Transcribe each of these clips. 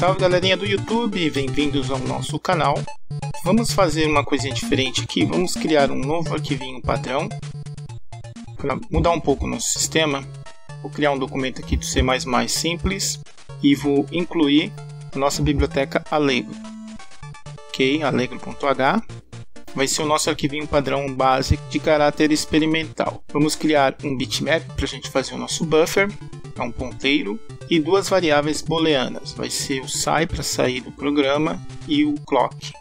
Salve galerinha do YouTube, bem-vindos ao nosso canal. Vamos fazer uma coisinha diferente aqui, vamos criar um novo arquivinho padrão. Para mudar um pouco o nosso sistema, vou criar um documento aqui do C++ simples e vou incluir nossa biblioteca Allegro. Ok, allegro.h vai ser o nosso arquivinho padrão base de caráter experimental. Vamos criar um bitmap para a gente fazer o nosso buffer, é um ponteiro, e duas variáveis booleanas, vai ser o sai para sair do programa e o clock.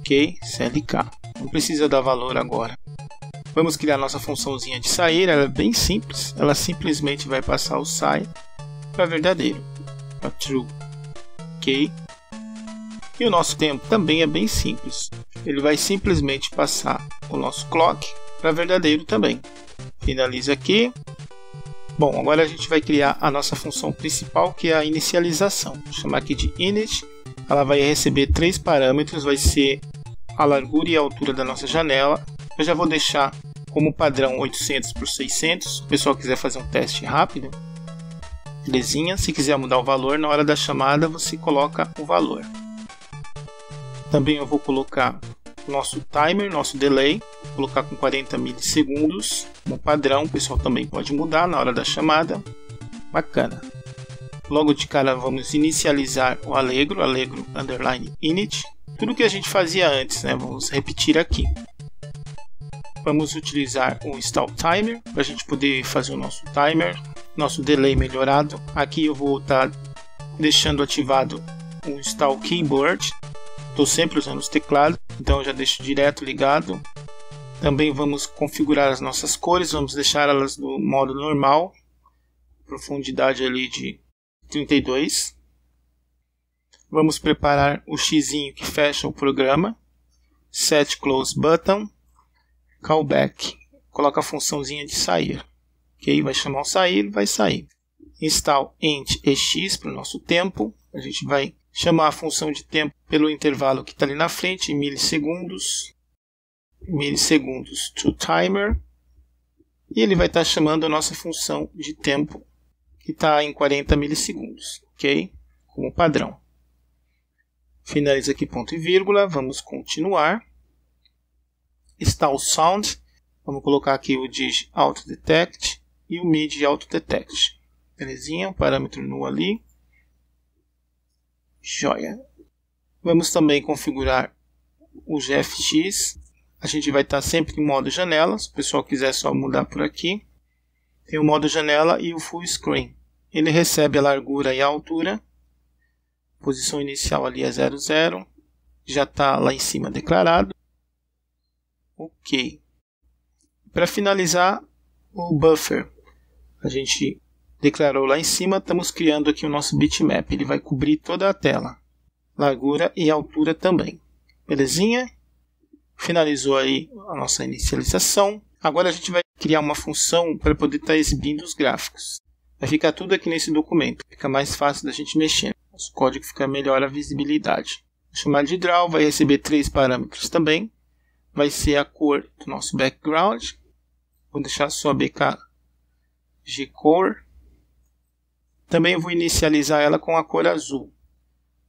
Ok, CLK. Não precisa dar valor agora. Vamos criar nossa funçãozinha de sair, ela é bem simples, ela simplesmente vai passar o sai para verdadeiro, para true. Ok? E o nosso tempo também é bem simples. Ele vai simplesmente passar o nosso clock para verdadeiro também. Finaliza aqui. Bom, agora a gente vai criar a nossa função principal, que é a inicialização. Vou chamar aqui de init. Ela vai receber três parâmetros, vai ser a largura e a altura da nossa janela. Eu já vou deixar como padrão 800 por 600. Se o pessoal quiser fazer um teste rápido, belezinha. Se quiser mudar o valor, na hora da chamada você coloca o valor. Também eu vou colocar nosso timer, nosso delay, colocar com 40 milissegundos como padrão, o pessoal também pode mudar na hora da chamada. Bacana. Logo de cara vamos inicializar o Allegro, Allegro underline init. Tudo que a gente fazia antes, né? Vamos repetir aqui. Vamos utilizar o install timer para a gente poder fazer o nosso timer, nosso delay melhorado. Aqui eu vou estar tá deixando ativado o install keyboard Estou sempre usando os teclados, então já deixo direto ligado. Também vamos configurar as nossas cores, vamos deixar elas no modo normal, profundidade ali de 32. Vamos preparar o X que fecha o programa, Set Close Button, Callback, coloca a funçãozinha de sair. Ok, vai chamar o sair, vai sair. Install int ex para o nosso tempo, a gente vai chamar a função de tempo pelo intervalo que está ali na frente, em milissegundos, milissegundos to timer, e ele vai estar tá chamando a nossa função de tempo que está em 40 milissegundos, ok? Como padrão. Finaliza aqui ponto e vírgula, vamos continuar. Está o sound, vamos colocar aqui o dig auto detect e o mid auto detect. Belezinha, parâmetro null ali. Joia. Vamos também configurar o GFX. A gente vai estar sempre em modo janela. Se o pessoal quiser só mudar por aqui. Tem o modo janela e o full screen. Ele recebe a largura e a altura. Posição inicial ali é 00. Já está lá em cima declarado. Ok. Para finalizar, o buffer. A gente declarou lá em cima, estamos criando aqui o nosso bitmap. Ele vai cobrir toda a tela, largura e altura também. Belezinha? Finalizou aí a nossa inicialização. Agora a gente vai criar uma função para poder estar tá exibindo os gráficos. Vai ficar tudo aqui nesse documento. Fica mais fácil da gente mexer. Nosso código fica melhor a visibilidade. Vou chamar de draw, vai receber três parâmetros também. Vai ser a cor do nosso background. Vou deixar só BK Gcore também vou inicializar ela com a cor azul,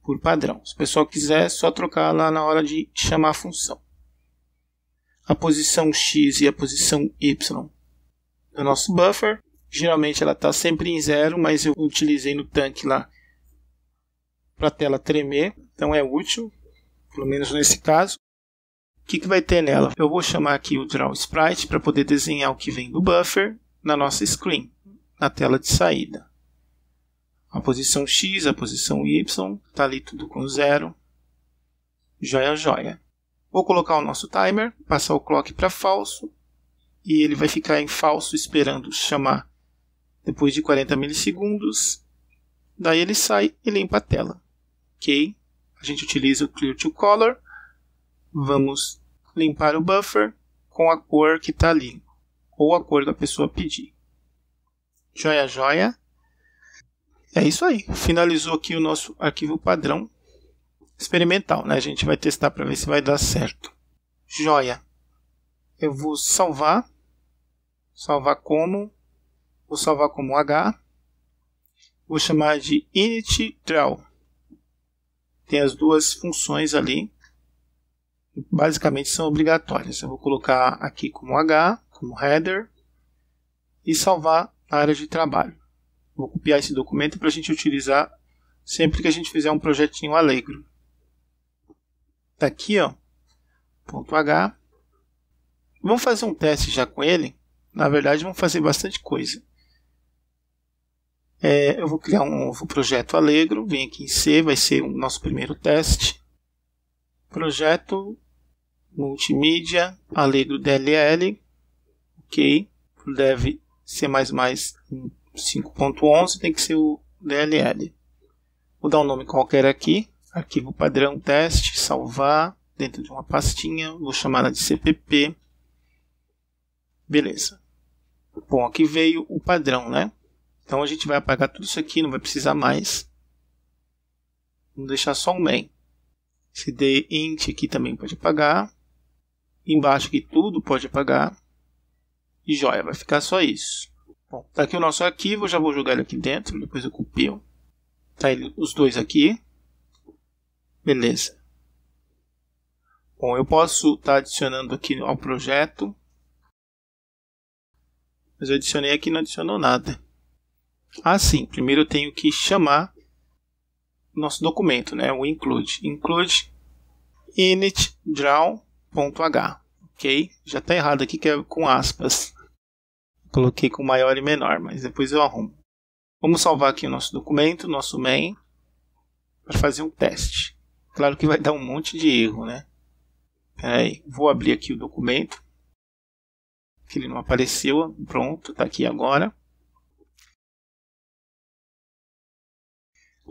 por padrão. Se o pessoal quiser, é só trocar lá na hora de chamar a função. A posição X e a posição Y do nosso buffer. Geralmente ela está sempre em zero, mas eu utilizei no tanque lá para a tela tremer, então é útil, pelo menos nesse caso. O que, que vai ter nela? Eu vou chamar aqui o Draw Sprite para poder desenhar o que vem do buffer na nossa screen, na tela de saída a posição X, a posição Y, está ali tudo com zero. Joia, joia. Vou colocar o nosso timer, passar o clock para falso e ele vai ficar em falso esperando chamar depois de 40 milissegundos. Daí ele sai e limpa a tela. Ok? A gente utiliza o Clear to Color. Vamos limpar o buffer com a cor que está ali, ou a cor que a pessoa pedir. Joia, joia. É isso aí. Finalizou aqui o nosso arquivo padrão experimental, né? A gente vai testar para ver se vai dar certo. Joia. Eu vou salvar. Salvar como. Vou salvar como H. Vou chamar de init draw. tem as duas funções ali, basicamente são obrigatórias. Eu vou colocar aqui como H, como header, e salvar a área de trabalho. Vou copiar esse documento para a gente utilizar sempre que a gente fizer um projetinho Allegro. Tá aqui, ó, ponto H. Vamos fazer um teste já com ele. Na verdade, vamos fazer bastante coisa. É, eu vou criar um novo projeto Allegro. Vem aqui em C, vai ser o nosso primeiro teste. Projeto multimídia Allegro DLL. Ok. Dev C++ 5.11 tem que ser o DLL. Vou dar um nome qualquer aqui. Arquivo padrão teste, salvar dentro de uma pastinha. Vou chamar ela de CPP. Beleza. Bom, aqui veio o padrão, né? Então a gente vai apagar tudo isso aqui, não vai precisar mais. Vamos deixar só um main. cd int aqui também pode apagar. Embaixo aqui tudo pode apagar. E joia, vai ficar só isso. Bom, tá aqui o nosso arquivo, já vou jogar ele aqui dentro, depois eu copio. Tá ele, os dois aqui. Beleza. Bom, eu posso estar tá adicionando aqui ao projeto. Mas eu adicionei aqui não adicionou nada. Ah, sim. Primeiro eu tenho que chamar nosso documento, né? O include. Include init draw.h. Ok? Já está errado aqui que é com aspas. Coloquei com maior e menor, mas depois eu arrumo. Vamos salvar aqui o nosso documento, nosso main, para fazer um teste. Claro que vai dar um monte de erro, né? Peraí, vou abrir aqui o documento. Que ele não apareceu. Pronto, está aqui agora.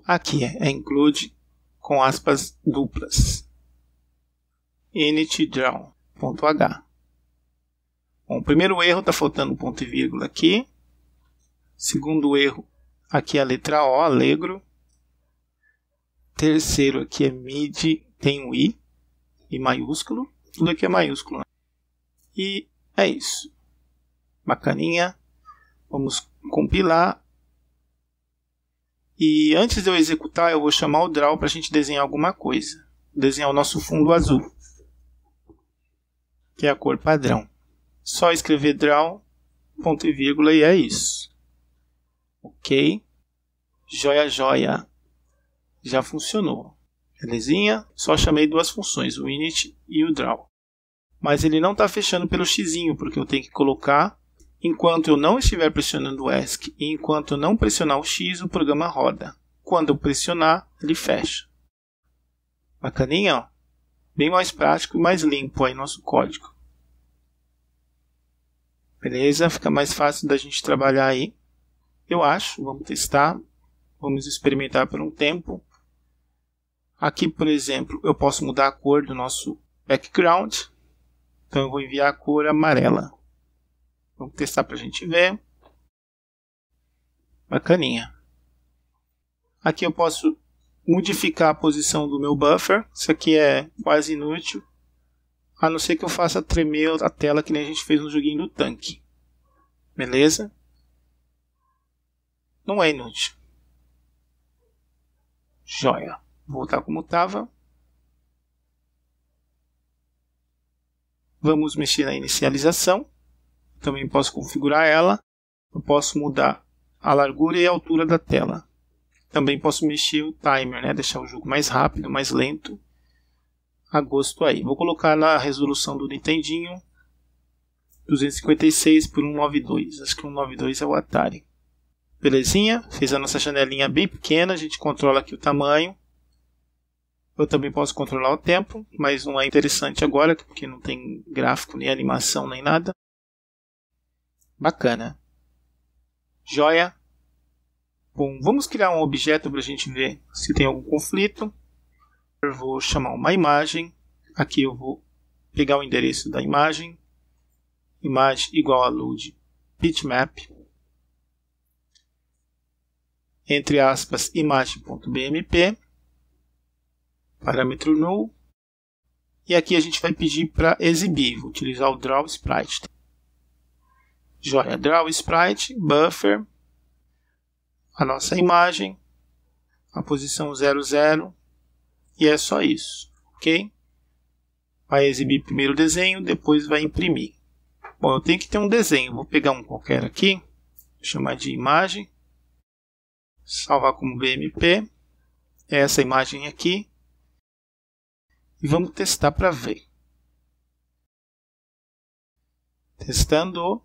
Aqui é include com aspas duplas. initdraw.h. Bom, primeiro erro está faltando ponto e vírgula aqui. Segundo erro, aqui é a letra O, alegro. Terceiro aqui é mid, tem um i, i maiúsculo. Tudo aqui é maiúsculo. Né? E é isso. Bacaninha. Vamos compilar e antes de eu executar, eu vou chamar o draw para a gente desenhar alguma coisa. Desenhar o nosso fundo azul, que é a cor padrão. Só escrever draw, ponto e vírgula e é isso. Ok. Joia, joia. Já funcionou. Belezinha? Só chamei duas funções, o init e o draw. Mas ele não está fechando pelo x, porque eu tenho que colocar Enquanto eu não estiver pressionando o ESC e enquanto eu não pressionar o X, o programa roda. Quando eu pressionar, ele fecha. Bacaninha, ó. Bem mais prático e mais limpo aí nosso código. Beleza? Fica mais fácil da gente trabalhar aí. Eu acho. Vamos testar. Vamos experimentar por um tempo. Aqui, por exemplo, eu posso mudar a cor do nosso background. Então eu vou enviar a cor amarela. Vamos testar para a gente ver. Bacaninha. Aqui eu posso modificar a posição do meu buffer. Isso aqui é quase inútil. A não ser que eu faça tremer a tela que nem a gente fez no joguinho do tanque. Beleza? Não é inútil. Joia. Voltar como estava. Vamos mexer na inicialização também posso configurar ela. Eu posso mudar a largura e a altura da tela. Também posso mexer o timer, né? deixar o jogo mais rápido, mais lento. A gosto aí. Vou colocar na resolução do Nintendinho 256 por 192. Acho que 192 é o Atari. Belezinha? Fez a nossa janelinha bem pequena. A gente controla aqui o tamanho. Eu também posso controlar o tempo, mas não é interessante agora, porque não tem gráfico, nem animação, nem nada. Bacana. Joia. Bom, vamos criar um objeto para a gente ver se tem algum conflito. Eu vou chamar uma imagem. Aqui eu vou pegar o endereço da imagem. Imagem igual a load bitmap. Entre aspas, imagem.bmp. Parâmetro null. E aqui a gente vai pedir para exibir. Vou utilizar o draw sprite. Joia Draw Sprite, Buffer, a nossa imagem, a posição 00, E é só isso, ok? Vai exibir primeiro o desenho, depois vai imprimir. Bom, eu tenho que ter um desenho. Vou pegar um qualquer aqui, chamar de imagem, salvar como BMP. É essa imagem aqui. E vamos testar para ver. Testando.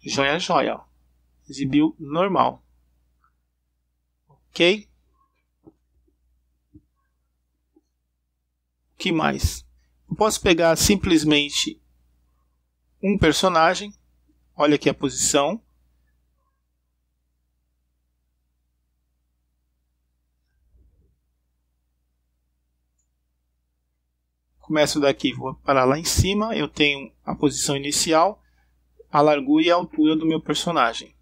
Joia, joia. Exibiu normal. Ok? Que mais? Eu posso pegar simplesmente um personagem. Olha aqui a posição. Começo daqui, vou para lá em cima. Eu tenho a posição inicial, a largura e a altura do meu personagem.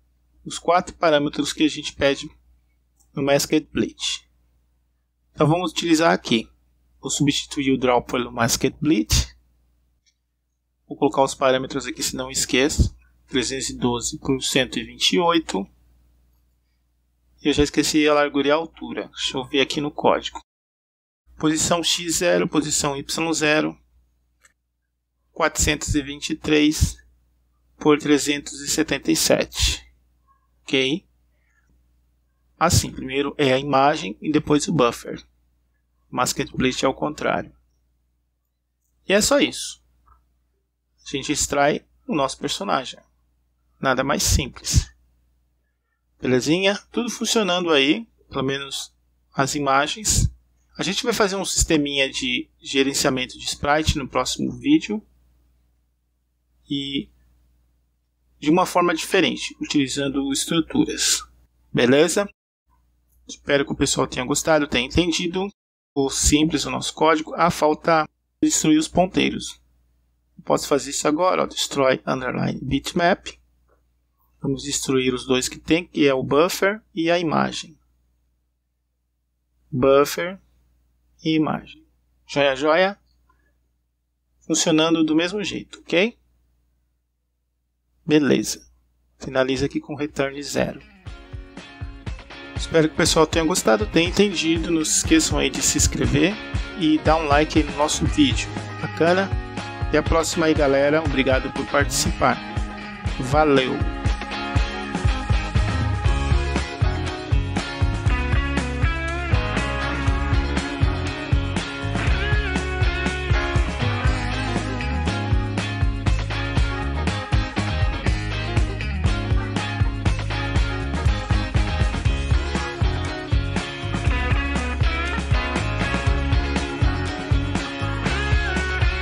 Os quatro parâmetros que a gente pede no Masked Bleed. Então vamos utilizar aqui. Vou substituir o draw pelo Masked Bleed. Vou colocar os parâmetros aqui se não esqueça. 312 por 128. Eu já esqueci a largura e a altura. Deixa eu ver aqui no código. Posição x0, posição y0. 423 por 377. Ok? Assim, primeiro é a imagem e depois o buffer. Masked Plate é o contrário. E é só isso. A gente extrai o nosso personagem. Nada mais simples. Belezinha? Tudo funcionando aí, pelo menos as imagens. A gente vai fazer um sisteminha de gerenciamento de sprite no próximo vídeo. E de uma forma diferente, utilizando estruturas. Beleza? Espero que o pessoal tenha gostado, tenha entendido o simples o nosso código. Ah, falta destruir os ponteiros. Posso fazer isso agora, ó, destrói underline bitmap. Vamos destruir os dois que tem, que é o buffer e a imagem. Buffer e imagem. Joia, joia. Funcionando do mesmo jeito, ok? Beleza. Finaliza aqui com return zero. Espero que o pessoal tenha gostado, tenha entendido. Não se esqueçam aí de se inscrever e dar um like no nosso vídeo. Bacana? Até a próxima aí, galera. Obrigado por participar. Valeu!